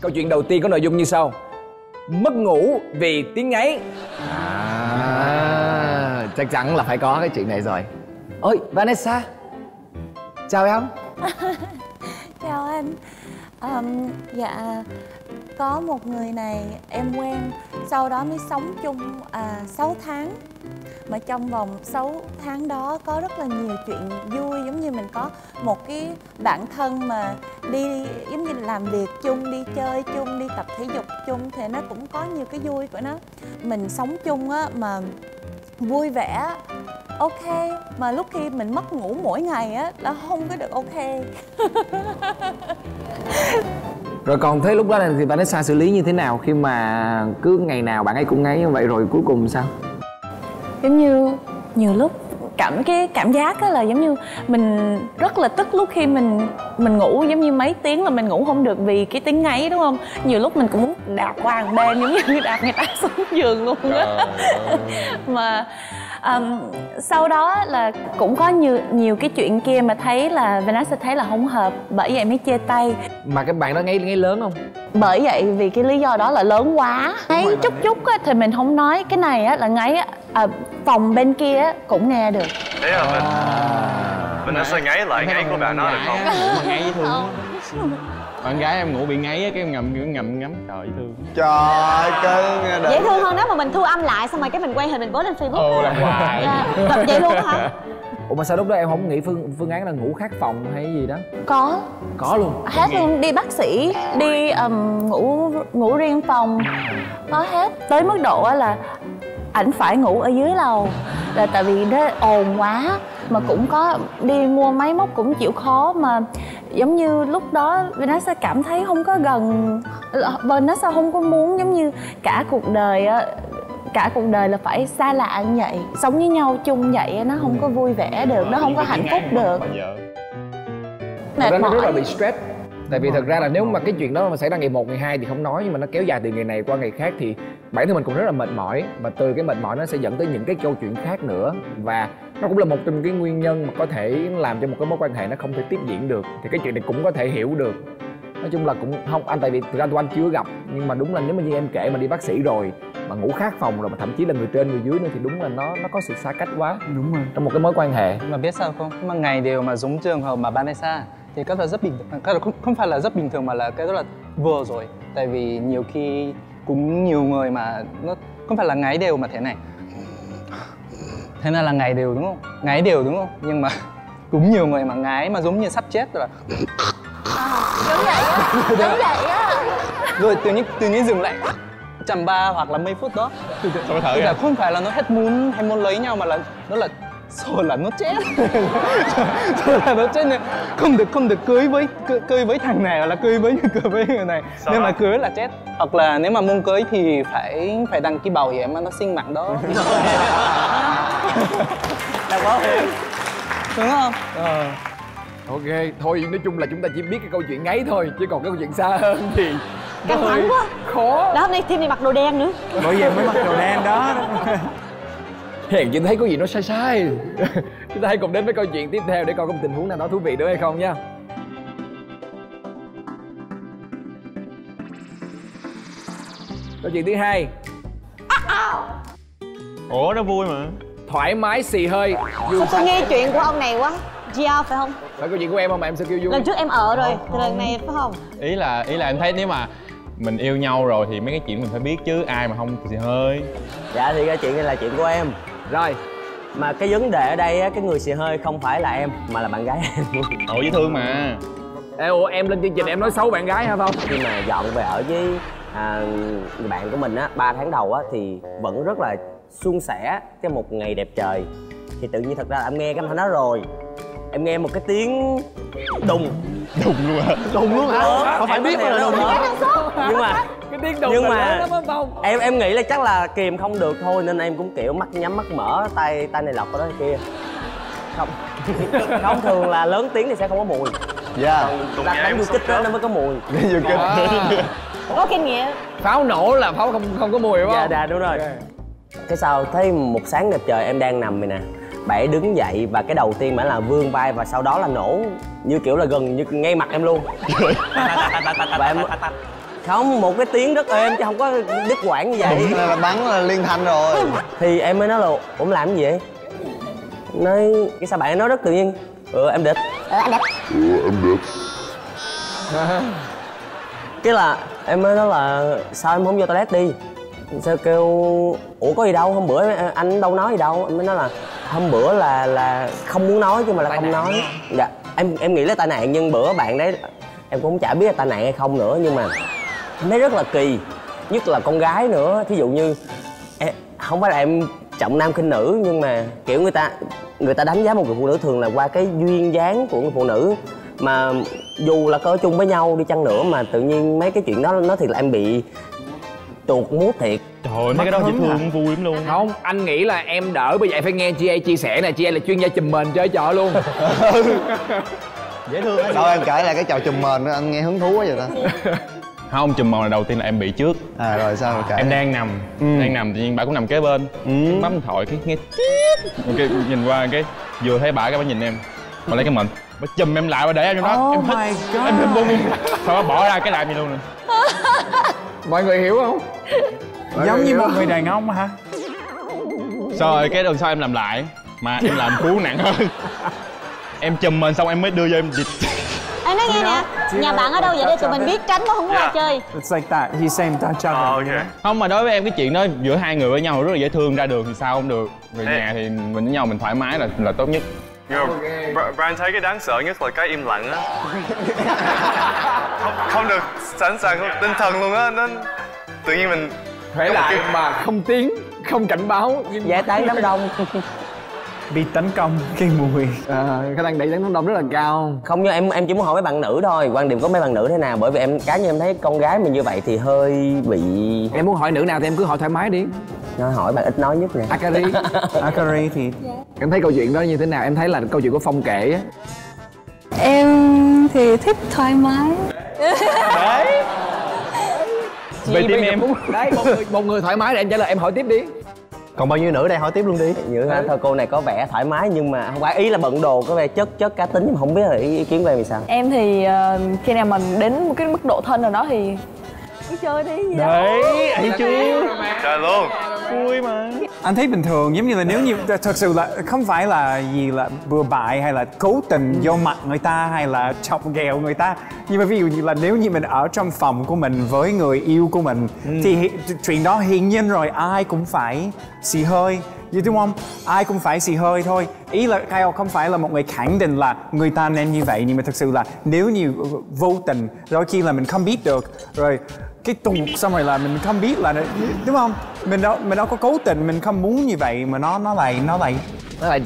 câu chuyện đầu tiên có nội dung như sau. Mất ngủ vì tiếng ngáy. À, chắc chắn là phải có cái chuyện này rồi. Ôi vanessa. Chào em. Chào anh. Um, dạ có một người này em quen sau đó mới sống chung à, 6 tháng. Mà trong vòng 6 tháng đó có rất là nhiều chuyện vui giống như mình có một cái bạn thân mà đi giống như làm việc chung đi chơi chung đi tập thể dục chung thì nó cũng có nhiều cái vui của nó. Mình sống chung á mà vui vẻ ok. Mà lúc khi mình mất ngủ mỗi ngày á là không có được ok. rồi còn thế lúc đó thì Vanessa xử lý như thế nào khi mà cứ ngày nào bạn ấy cũng ngáy như vậy rồi cuối cùng sao? Giống như nhiều lúc cảm cái cảm giác á là giống như mình rất là tức lúc khi mình mình ngủ giống như mấy tiếng là mình ngủ không được vì cái tiếng ngáy đúng không? Nhiều lúc mình cũng muốn đạp qua hàng bên giống như đạp người ta xuống giường luôn á. Mà um, sau đó là cũng có nhiều nhiều cái chuyện kia mà thấy là Vanessa thấy là không hợp bởi vậy mới chia tay. Mà cái bạn đó ngáy ngáy lớn không? Bởi vậy vì cái lý do đó là lớn quá. Ngáy chút chút á, thì mình không nói cái này á là ngáy á, à, phòng bên kia á, cũng nghe được. Thế à mình Mình đã sao ngáy lại ngáy của bạn đó được không? mà ngáy dễ thương bạn gái em ngủ bị ngáy á cái em ngậm ngậm ngắm trời dễ thương. Trời cưng dễ thương hơn nếu mà mình thu âm lại xong rồi cái mình quay hình mình post lên facebook. Ồ làm hoài. Thật vậy luôn hả? Ủa mà sao lúc đó em không nghĩ phương phương án là ngủ khác phòng hay gì đó? Có. Có luôn. Hết luôn. Đi bác sĩ đi um, ngủ ngủ riêng phòng. Có hết. Tới mức độ á là ảnh phải ngủ ở dưới lầu. Là tại vì nó ồn quá mà cũng có đi mua máy móc cũng chịu khó mà giống như lúc đó Vanessa cảm thấy không có gần Vanessa không có muốn giống như cả cuộc đời á cả cuộc đời là phải xa lạ như vậy sống với nhau chung vậy nó không có vui vẻ được nó không có hạnh phúc được. Mệt nó rất là mỏi bị stress. Tại vì thật ra là nếu mà cái chuyện đó mà xảy ra ngày một ngày hai thì không nói nhưng mà nó kéo dài từ ngày này qua ngày khác thì bản thân mình cũng rất là mệt mỏi và từ cái mệt mỏi nó sẽ dẫn tới những cái câu chuyện khác nữa. Và nó cũng là một trong cái nguyên nhân mà có thể làm cho một cái mối quan hệ nó không thể tiếp diễn được. Thì cái chuyện này cũng có thể hiểu được. Nói chung là cũng không anh tại vì thực ra tụi anh chưa gặp nhưng mà đúng là nếu mà như em kể mà đi bác sĩ rồi mà ngủ khác phòng rồi mà thậm chí là người trên người dưới nữa thì đúng là nó nó có sự xa cách quá đúng rồi. trong một cái mối quan hệ. Mà biết sao không? Mà ngày đều mà giống trường hợp mà Vanessa thì cái đó rất bình cái đó không, không phải là rất bình thường mà là cái đó là vừa rồi. Tại vì nhiều khi cũng nhiều người mà nó không phải là ngáy đều mà thế này. Thế nên là ngày đều đúng không? Ngáy đều đúng không? Nhưng mà cũng nhiều người mà ngái mà giống như sắp chết rồi. Là giống vậy á. Giống vậy á. Rồi tự nhiên tự nhiên dừng lại. Trăm ba hoặc là mấy phút đó. Kìa. là không phải là nó hết muốn hay muốn lấy nhau mà là nó là rồi là nó chết. Rồi là nó chết nên không được không được cưới với cưới, cưới với thằng này hoặc là cưới với cưới với người này. Sao nếu mà cưới là chết. Hoặc là nếu mà muốn cưới thì phải phải đăng ký bảo hiểm mà nó sinh mạng đó. Đừng bảo hiểm đúng không? Ờ. Ok thôi nói chung là chúng ta chỉ biết cái câu chuyện ngáy thôi chứ còn cái câu chuyện xa hơn thì Căng thẳng quá. khó. Đó hôm nay thêm đi mặc đồ đen nữa. Bởi vì mới mặc đồ đen đó hèn chị thấy có gì nó sai sai. Chúng ta hãy cùng đến với câu chuyện tiếp theo để coi có một tình huống nào đó thú vị nữa hay không nha. Câu chuyện thứ hai. Ủa nó vui mà. Thoải mái xì hơi. Vui tôi nghe chuyện của ông này quá? Gia phải không? Phải câu chuyện của em không? Mà em sẽ kêu vui. Lần trước em ở rồi thì lần này phải không? Ý là ý là em thấy nếu mà mình yêu nhau rồi thì mấy cái chuyện mình phải biết chứ ai mà không thì hơi. Dạ thì cái chuyện này là chuyện của em rồi mà cái vấn đề ở đây á cái người xì hơi không phải là em mà là bạn gái em. Ủa dễ thương mà. Ê, ủa em lên chương trình em nói xấu bạn gái hả không khi mà dọn về ở với à, người bạn của mình á ba tháng đầu á thì vẫn rất là suôn sẻ cái một ngày đẹp trời. Thì tự nhiên thật ra là em nghe cái âm thanh đó rồi. Em nghe một cái tiếng đùng. Đùng luôn hả? Đùng luôn hả? Không phải biết là đùng nhưng mà cái tiếng đùng Nhưng mà- lắm không? em em nghĩ là chắc là kìm không được thôi nên em cũng kiểu mắt nhắm mắt mở tay tay này lọc ở đó kia. Không không thường là lớn tiếng thì sẽ không có mùi. Dạ. Còn đánh đánh du kích đó. nó mới có mùi. Có kinh nghiệm. Pháo nổ là pháo không không có mùi đúng dạ không? dạ đúng rồi. Cái sau thấy một sáng đẹp trời em đang nằm vậy nè ấy đứng dậy và cái đầu tiên bạn là vươn vai và sau đó là nổ như kiểu là gần như ngay mặt em luôn. Và em không một cái tiếng rất êm chứ không có đứt quãng như vậy. Là, là bắn là liên thanh rồi. Thì em mới nói là ủa làm cái gì vậy? Nói cái sao bạn nói rất tự nhiên? Ừ em địch. Ừ anh đẹp cái là em mới nói là sao em không vô toilet đi? Sao kêu ủa có gì đâu hôm bữa anh đâu nói gì đâu. Em mới nói là hôm bữa là là không muốn nói chứ mà là không nói. dạ em em nghĩ là tai nạn nhưng bữa bạn đấy em cũng chả biết là tai nạn hay không nữa nhưng mà thấy rất là kỳ nhất là con gái nữa. Thí dụ như em, không phải là em trọng nam khinh nữ nhưng mà kiểu người ta người ta đánh giá một người phụ nữ thường là qua cái duyên dáng của người phụ nữ. Mà dù là có chung với nhau đi chăng nữa mà tự nhiên mấy cái chuyện đó nó thiệt là em bị tuột mút thiệt. Trời ơi mấy cái đó dễ thương vui lắm luôn. Không anh nghĩ là em đỡ bây giờ phải nghe chị A chia sẻ nè chị A là chuyên gia chùm mền chơi trò luôn. Dễ thương sao em kể lại cái trò chùm mền nữa anh nghe hứng thú quá vậy ta không chùm màu là đầu tiên là em bị trước. À rồi sao rồi kể em đang nằm đang nằm tự nhiên bà cũng nằm kế bên. Ừ. bấm điện thoại cái nghe tít cái nhìn qua cái vừa thấy bà cái bà nhìn em. Bà lấy cái mệnh bà chùm em lại bà để em trong đó. Em thích em em. Buông sau đó bỏ ra cái làm gì luôn nè mọi người hiểu không? Mọi giống như một không? người đàn ông hả? Rồi cái lần sau em làm lại mà em làm cú nặng hơn. Em chùm mình xong em mới đưa cho em dịch em nói nghe nè. Nhà bạn ở đâu vậy? để tụi mình biết tránh nó không có qua chơi. It's like that. He's saying touch other Ờ, không mà đối với em cái chuyện đó giữa hai người với nhau rất là dễ thương ra đường thì sao không được. Về nhà thì mình với nhau mình thoải mái là là tốt nhất. Nhưng mà Brian thấy cái đáng sợ nhất là cái im lặng á. Không, không được sẵn sàng không, tinh thần luôn á. Nó tự nhiên mình phải lại mà không tiếng không cảnh báo. Giải tán đám đông bị tấn công cái mùi à, khả năng đẩy tấn đông rất là cao. Không nhưng em em chỉ muốn hỏi mấy bạn nữ thôi. Quan điểm của mấy bạn nữ thế nào? Bởi vì em cá nhân em thấy con gái mình như vậy thì hơi bị em muốn hỏi nữ nào thì em cứ hỏi thoải mái đi. Nó hỏi bạn ít nói nhất nè. Akari. Akari thì em thấy câu chuyện đó như thế nào? Em thấy là câu chuyện của phong kể á. Em thì thích thoải mái. Về tim em. đấy một người, một người thoải mái để em trả lời em hỏi tiếp đi còn bao nhiêu nữ đây? Hỏi tiếp luôn đi. Như ha thôi cô này có vẻ thoải mái nhưng mà không phải ý là bận đồ có vẻ chất chất cá tính nhưng mà không biết là ý, ý kiến của em thì sao? Em thì ờ, khi nào mình đến một cái mức độ thân nào đó thì cứ chơi đi gì đấy thấy chưa? Trời luôn vui mà. Anh thấy bình thường giống như là nếu như thật sự là không phải là gì là bừa bãi hay là cố tình vô mặt người ta hay là chọc ghẹo người ta. Nhưng mà ví dụ như là nếu như mình ở trong phòng của mình với người yêu của mình thì hi- chuyện đó hiển nhiên rồi ai cũng phải xì hơi. Vậy đúng không? Ai cũng phải xì hơi thôi. Ý là Kyle không phải là một người khẳng định là người ta nên như vậy Nhưng mà thực sự là nếu như vô tình Đôi khi là mình không biết được Rồi cái tuột xong rồi là mình không biết là đúng không? Mình đâu mình đâu có cố tình mình không muốn như vậy mà nó nó lại nó lại nó là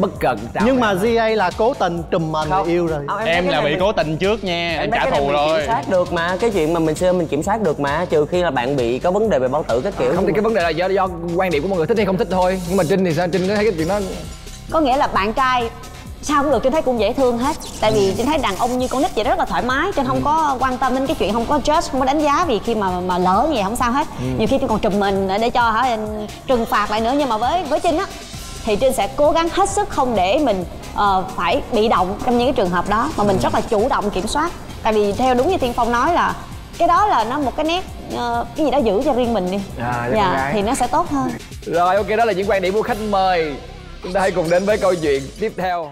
bất cần trào nhưng mà GA là cố tình trùm mền người yêu rồi. Không, em thấy là bị này cố tình trước nha mình- em thấy trả thù mình rồi. kiểm soát được mà cái chuyện mà mình xưa mình kiểm soát được mà trừ khi là bạn bị có vấn đề về bao tử các kiểu. Không thì cái vấn đề là do do quan điểm của mọi người thích hay không thích thôi. Nhưng mà trinh thì sao? Trinh thấy cái chuyện đó có nghĩa là bạn trai sao cũng được? Trinh thấy cũng dễ thương hết. Tại vì trinh thấy đàn ông như con nít vậy đó rất là thoải mái trinh không có quan tâm đến cái chuyện không có judge không có đánh giá vì khi mà mà lỡ như vậy không sao hết. Nhiều khi trinh còn trùm mình để cho hả trừng phạt lại nữa. Nhưng mà với với trinh á thì trinh sẽ cố gắng hết sức không để mình ờ, phải bị động trong những cái trường hợp đó. Mà mình rất là chủ động kiểm soát. Tại vì theo đúng như tiên phong nói là cái đó là nó một cái nét ờ, cái gì đó giữ cho riêng mình đi. À, dạ, gái. thì nó sẽ tốt hơn. Rồi ok đó là những quan điểm của khách mời. Chúng ta hãy cùng đến với câu chuyện tiếp theo